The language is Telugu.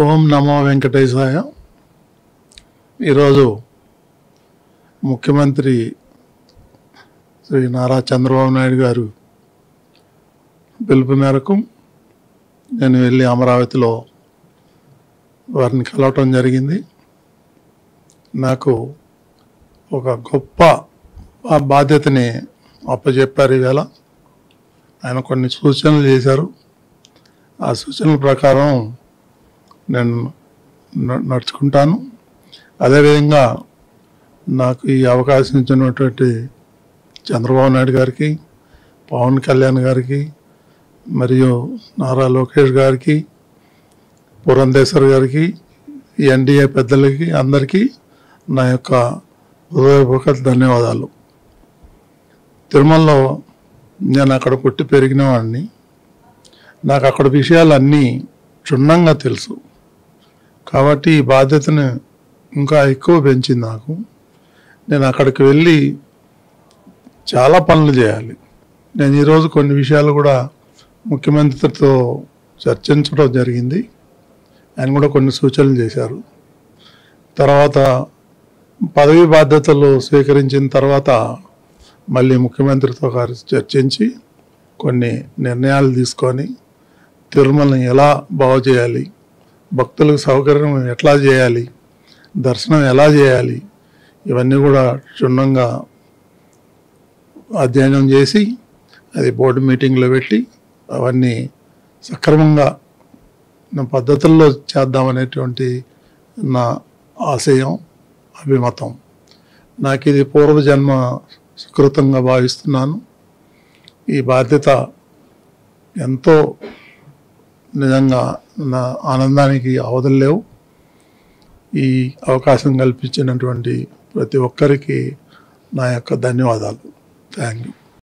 ఓం నమో వెంకటేశాయ. ఈరోజు ముఖ్యమంత్రి శ్రీ నారా చంద్రబాబు నాయుడు గారు పిలుపు మేరకు నేను వెళ్ళి అమరావతిలో వారిని కలవటం జరిగింది. నాకు ఒక గొప్ప బాధ్యతని అప్పచెప్పారు ఈవేళ. ఆయన కొన్ని సూచనలు చేశారు. ఆ సూచనల ప్రకారం నేను న- నడుచుకుంటాను. అదేవిధంగా నాకు ఈ అవకాశం ఇచ్చినటువంటి చంద్రబాబు నాయుడు గారికి పవన్ కళ్యాణ్ గారికి మరియు నారా లోకేష్ గారికి పురంధేశ్వర్ గారికి ఎన్డీఏ పెద్దలకి అందరికీ నా యొక్క హృదయపూర్వక ధన్యవాదాలు. తిరుమలలో నేను అక్కడ పుట్టి పెరిగిన వాడిని. నాకు అక్కడ విషయాలన్నీ క్షుణ్ణంగా తెలుసు. కాబట్టి ఈ బాధ్యతను ఇంకా ఎక్కువ పెంచింది నాకు. నేను అక్కడికి వెళ్ళి చాలా పనులు చేయాలి. నేను ఈరోజు కొన్ని విషయాలు కూడా ముఖ్యమంత్రితో చర్చించడం జరిగింది. ఆయన కూడా కొన్ని సూచనలు చేశారు. తర్వాత పదవి బాధ్యతలు స్వీకరించిన తర్వాత మళ్ళీ ముఖ్యమంత్రితో గారు చర్చించి కొన్ని నిర్ణయాలు తీసుకొని తిరుమలని ఎలా బాగు చేయాలి భక్తులకు సౌకర్యం ఎట్లా చేయాలి? దర్శనం ఎలా చేయాలి? ఇవన్నీ కూడా క్షుణ్ణంగా అధ్యయనం చేసి అది బోర్డు మీటింగ్లో పెట్టి అవన్నీ సక్రమంగా నా పద్ధతుల్లో చేద్దామనేటువంటి నా ఆశయం అభిమతం. నాకు ఇది పూర్వజన్మ సుకృతంగా భావిస్తున్నాను. ఈ బాధ్యత ఎంతో నిజంగా నా ఆనందానికి అవధులు లేవు. ఈ అవకాశం కల్పించినటువంటి ప్రతి ఒక్కరికి నా యొక్క ధన్యవాదాలు. Thank you